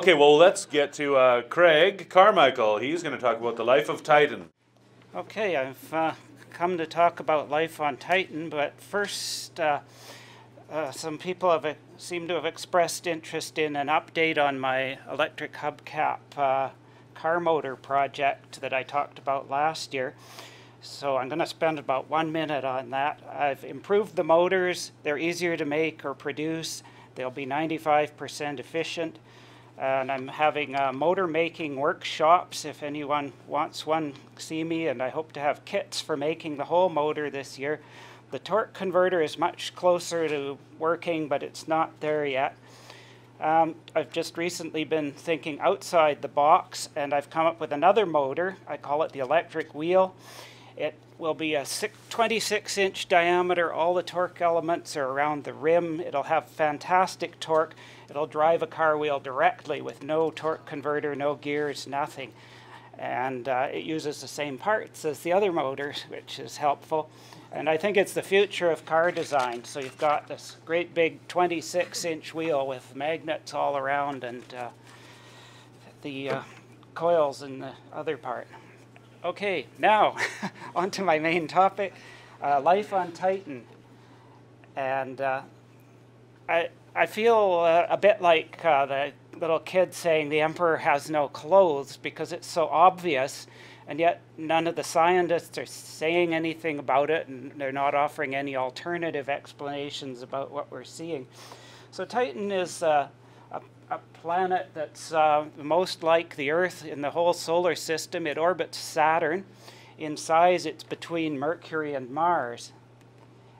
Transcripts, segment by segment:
Okay, well, let's get to uh, Craig Carmichael. He's going to talk about the life of Titan. Okay, I've uh, come to talk about life on Titan, but first, uh, uh some people have seem to have expressed interest in an update on my electric hubcap uh, car motor project that I talked about last year. So I'm going to spend about one minute on that. I've improved the motors. They're easier to make or produce. They'll be 95% efficient and I'm having uh, motor making workshops. If anyone wants one, see me, and I hope to have kits for making the whole motor this year. The torque converter is much closer to working, but it's not there yet. Um, I've just recently been thinking outside the box, and I've come up with another motor. I call it the electric wheel. It will be a 26 inch diameter. All the torque elements are around the rim. It'll have fantastic torque. It'll drive a car wheel directly with no torque converter, no gears, nothing. And uh, it uses the same parts as the other motors, which is helpful. And I think it's the future of car design. So you've got this great big 26 inch wheel with magnets all around and uh, the uh, coils in the other part. Okay, now on to my main topic uh, life on Titan. And uh, I, I feel uh, a bit like uh, the little kid saying the emperor has no clothes because it's so obvious, and yet none of the scientists are saying anything about it, and they're not offering any alternative explanations about what we're seeing. So, Titan is uh, a planet that's uh, most like the Earth in the whole solar system. It orbits Saturn. In size, it's between Mercury and Mars.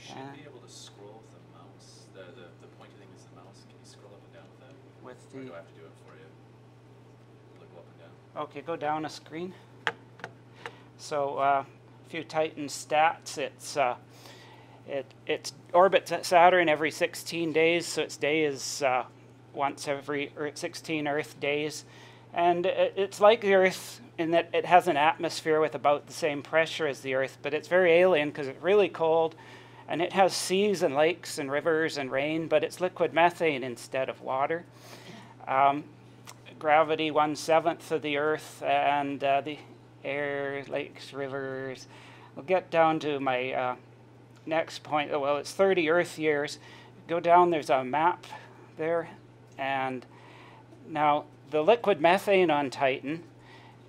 Should uh, be able to scroll with the mouse. The, the, the pointy thing is the mouse. Can you scroll up and down with that? With the. Or do I have to do it for you? Look up and down. Okay, go down a screen. So, uh, a few Titan stats. It's uh, it it orbits Saturn every 16 days, so its day is uh, once every 16 Earth days. And it's like the Earth in that it has an atmosphere with about the same pressure as the Earth, but it's very alien because it's really cold and it has seas and lakes and rivers and rain, but it's liquid methane instead of water. Um, gravity one seventh of the Earth and uh, the air, lakes, rivers. We'll get down to my uh, next point. Well, it's 30 Earth years. Go down, there's a map there and now the liquid methane on Titan,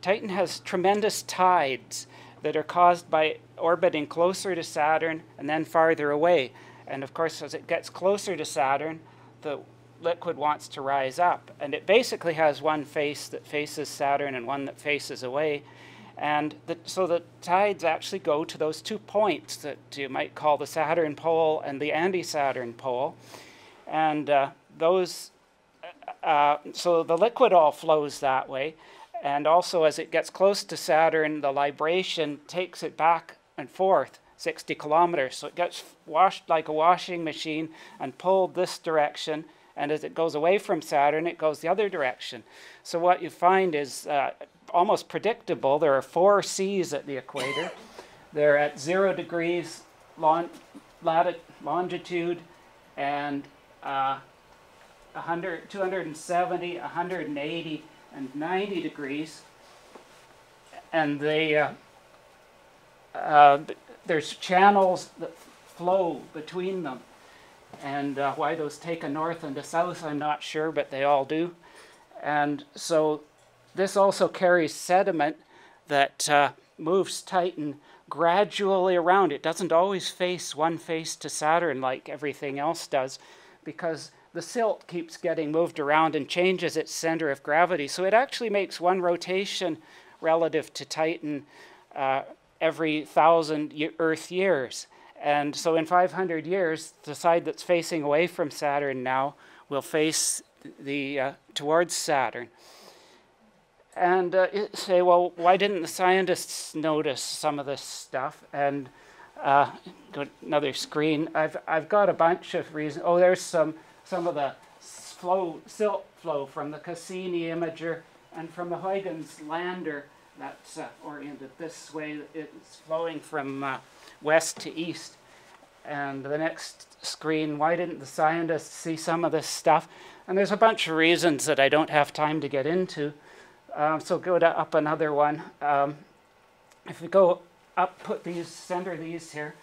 Titan has tremendous tides that are caused by orbiting closer to Saturn and then farther away. And of course, as it gets closer to Saturn, the liquid wants to rise up. And it basically has one face that faces Saturn and one that faces away. And the, so the tides actually go to those two points that you might call the Saturn pole and the anti Saturn pole. And uh, those uh, so the liquid all flows that way. And also, as it gets close to Saturn, the libration takes it back and forth 60 kilometers. So it gets washed like a washing machine and pulled this direction. And as it goes away from Saturn, it goes the other direction. So what you find is uh, almost predictable. There are four seas at the equator. They're at zero degrees long, and uh, 100, 270, 180, and 90 degrees. And they, uh, uh, there's channels that flow between them. And uh, why those take a north and a south, I'm not sure, but they all do. And so this also carries sediment that uh, moves Titan gradually around. It doesn't always face one face to Saturn like everything else does, because the silt keeps getting moved around and changes its center of gravity. So it actually makes one rotation relative to Titan uh, every thousand Earth years. And so in 500 years, the side that's facing away from Saturn now will face the uh, towards Saturn. And uh, say, well, why didn't the scientists notice some of this stuff? And uh, another screen. I've I've got a bunch of reasons. Oh, there's some some of the flow, silt flow from the Cassini imager and from the Huygens lander that's uh, oriented this way. It's flowing from uh, west to east. and the next screen, why didn't the scientists see some of this stuff? And there's a bunch of reasons that I don't have time to get into. Um, so go to up another one. Um, if we go up, put these, center these here.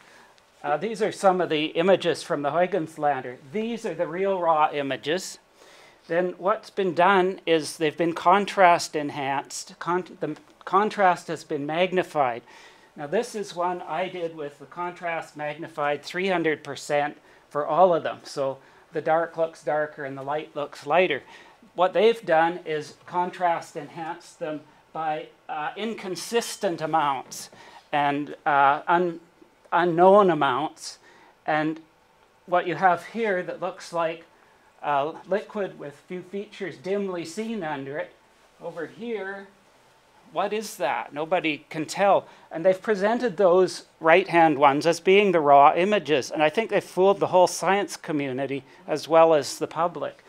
Uh, these are some of the images from the Huygens lander. These are the real raw images. Then what's been done is they've been contrast enhanced. Con the contrast has been magnified. Now this is one I did with the contrast magnified 300% for all of them. So the dark looks darker and the light looks lighter. What they've done is contrast enhanced them by uh, inconsistent amounts and uh, un unknown amounts. And what you have here that looks like a liquid with few features dimly seen under it, over here, what is that? Nobody can tell. And they've presented those right-hand ones as being the raw images. And I think they've fooled the whole science community as well as the public.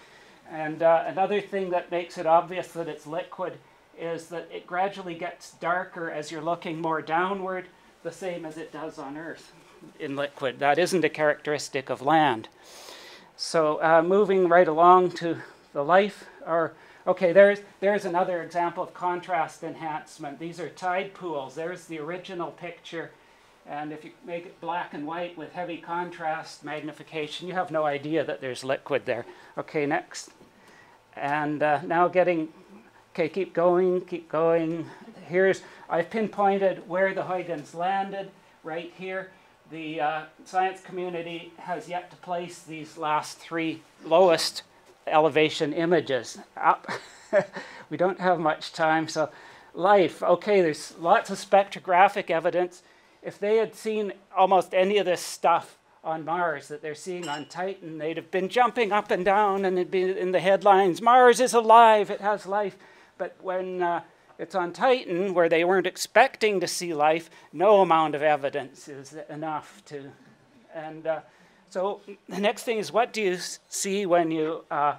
And uh, another thing that makes it obvious that it's liquid is that it gradually gets darker as you're looking more downward, the same as it does on Earth in liquid. That isn't a characteristic of land. So uh, moving right along to the life, or okay, there's, there's another example of contrast enhancement. These are tide pools. There's the original picture. And if you make it black and white with heavy contrast magnification, you have no idea that there's liquid there. Okay, next. And uh, now getting Okay, keep going, keep going. Here's, I've pinpointed where the Huygens landed right here. The uh, science community has yet to place these last three lowest elevation images up. we don't have much time, so life, okay, there's lots of spectrographic evidence. If they had seen almost any of this stuff on Mars that they're seeing on Titan, they'd have been jumping up and down and it'd be in the headlines, Mars is alive, it has life. But when uh, it's on Titan, where they weren't expecting to see life, no amount of evidence is enough to. And uh, so the next thing is, what do you see when you uh,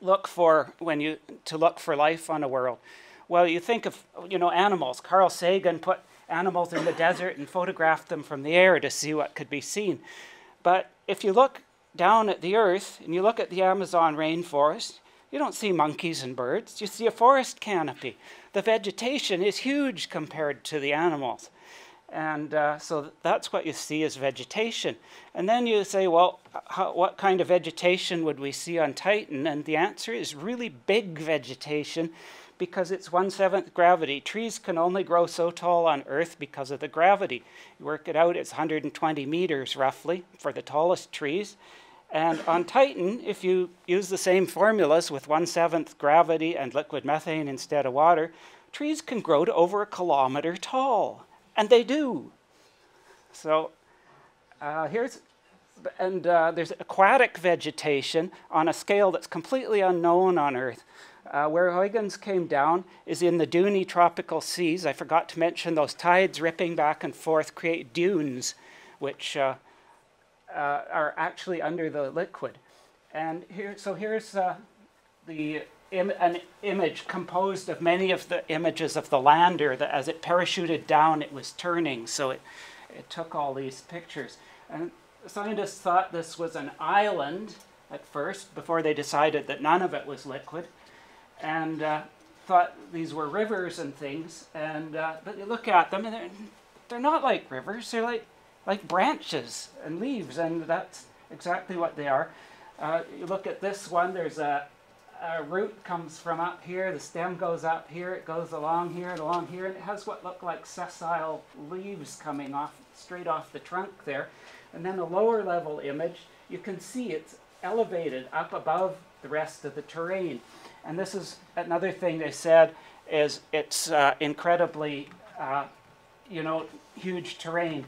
look for when you to look for life on a world? Well, you think of you know animals. Carl Sagan put animals in the desert and photographed them from the air to see what could be seen. But if you look down at the earth and you look at the Amazon rainforest, you don't see monkeys and birds, you see a forest canopy. The vegetation is huge compared to the animals. And uh, so that's what you see as vegetation. And then you say, well, how, what kind of vegetation would we see on Titan? And the answer is really big vegetation because it's one seventh gravity. Trees can only grow so tall on Earth because of the gravity. You work it out, it's 120 meters roughly for the tallest trees. And on Titan, if you use the same formulas with one seventh gravity and liquid methane instead of water, trees can grow to over a kilometer tall. And they do. So uh, here's, and uh, there's aquatic vegetation on a scale that's completely unknown on Earth. Uh, where Huygens came down is in the duny tropical seas. I forgot to mention those tides ripping back and forth create dunes, which uh, are actually under the liquid. And here, so here's uh, the Im an image composed of many of the images of the lander that as it parachuted down, it was turning. So it, it took all these pictures. And scientists thought this was an island at first, before they decided that none of it was liquid. And uh, thought these were rivers and things. And uh, but you look at them, and they're, they're not like rivers. They're like like branches and leaves, and that's exactly what they are. Uh, you look at this one, there's a, a, root comes from up here, the stem goes up here, it goes along here and along here, and it has what look like sessile leaves coming off straight off the trunk there. And then the lower level image, you can see it's elevated up above the rest of the terrain. And this is another thing they said is it's uh, incredibly, uh, you know, huge terrain.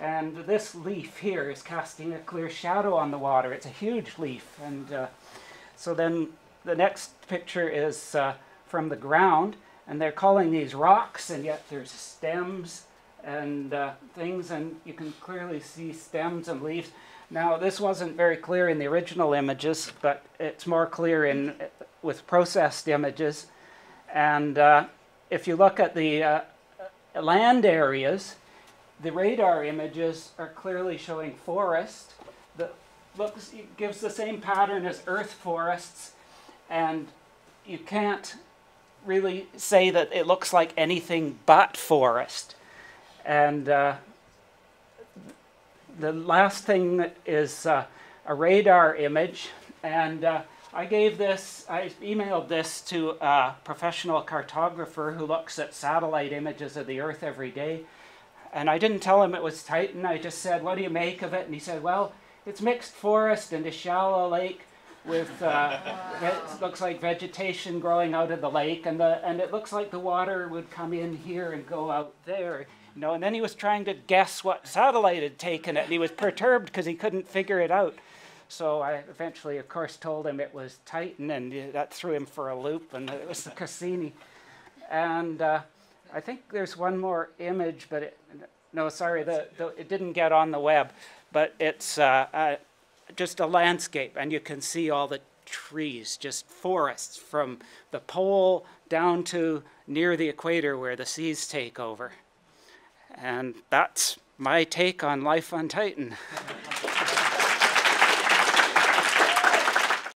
And this leaf here is casting a clear shadow on the water. It's a huge leaf. And uh, so then the next picture is uh, from the ground, and they're calling these rocks, and yet there's stems and uh, things, and you can clearly see stems and leaves. Now, this wasn't very clear in the original images, but it's more clear in with processed images. And uh, if you look at the uh, land areas, the radar images are clearly showing forest that looks gives the same pattern as earth forests and you can't really say that it looks like anything but forest and uh, the last thing is uh, a radar image and uh, I gave this, I emailed this to a professional cartographer who looks at satellite images of the Earth every day. And I didn't tell him it was Titan. I just said, What do you make of it? And he said, Well, it's mixed forest and a shallow lake with, uh, it looks like vegetation growing out of the lake. And, the, and it looks like the water would come in here and go out there. You know, and then he was trying to guess what satellite had taken it. And he was perturbed because he couldn't figure it out. So I eventually, of course, told him it was Titan, and that threw him for a loop, and it was the Cassini. And uh, I think there's one more image, but it, no, sorry, the, the, it didn't get on the web. But it's uh, uh, just a landscape, and you can see all the trees, just forests from the pole down to near the equator where the seas take over. And that's my take on life on Titan.